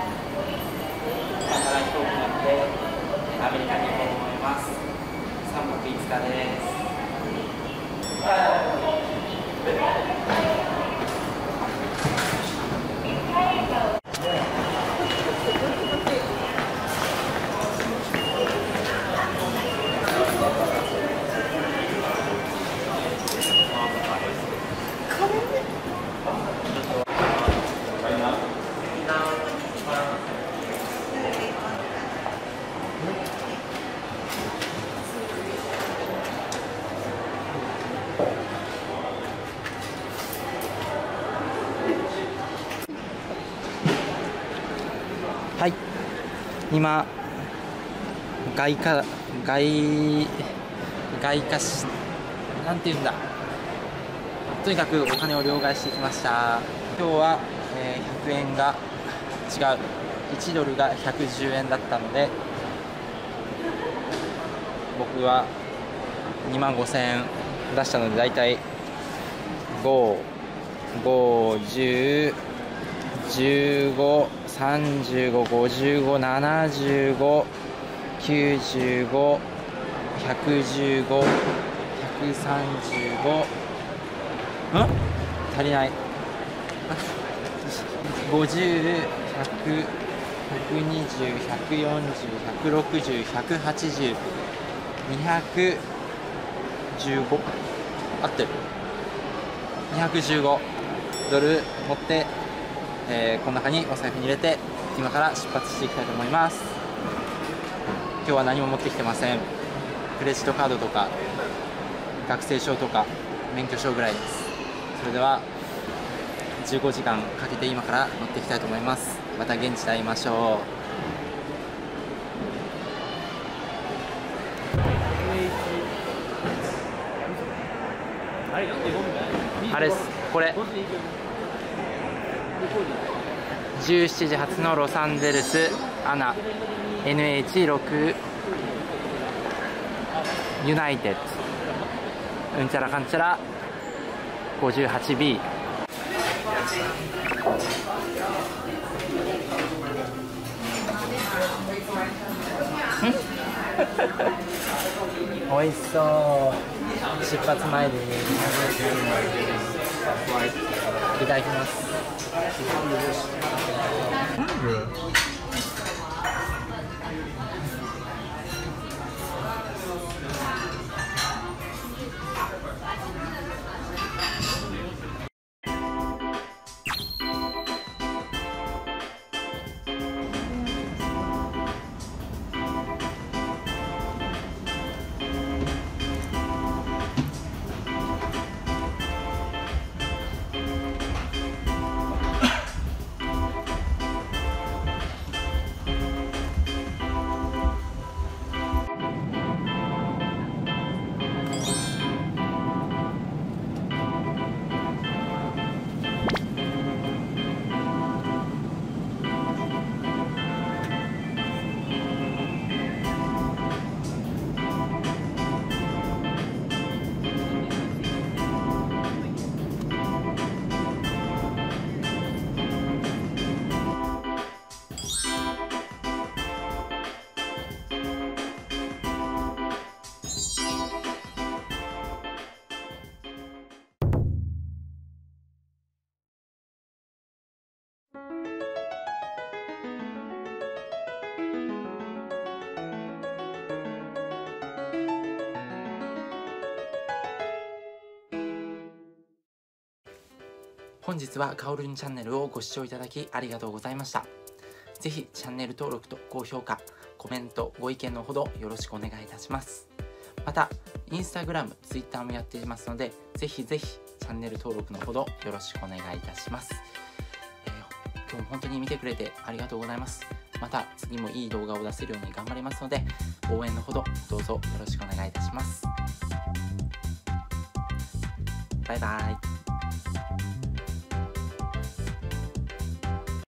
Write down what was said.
から飛行機乗ってアメリカに行こうと思います。3泊5日です。はい。今外貨外外貨しなんて言うんだ。とにかくお金を両替してきました。今日は、えー100円が違う。1ドルが110円だったので僕は2万5000円出したのでだいたい5 5 10 15、35、55、75、95、115、135、ん足りない。50、100、120、140、160、180、215合っ？てる215ドル持っ？てえーこの中にお財布に入れて今から出発していきたいと思います。今日は何も持ってきてません。クレジットカードとか学生証とか免許証ぐらいです。それでは15時間かけて今から乗っていきたいと思います。また現地で会いましょう。あれです。これ17時発のロサンゼルスアナ NH6 ユナイテッドうんちゃらかんちゃら 58B おいしそう。出発前でいただきます。本日はカオルンチャンネルをご視聴いただきありがとうございました。ぜひチャンネル登録と高評価コメントご意見のほどよろしくお願いいたします。またインスタグラムツイッターもやっていますのでぜひぜひチャンネル登録のほどよろしくお願いいたします、えー今日も本当に見てくれてありがとうございます。また次もいい動画を出せるように頑張りますので応援のほどどうぞよろしくお願いいたします。バイバイ。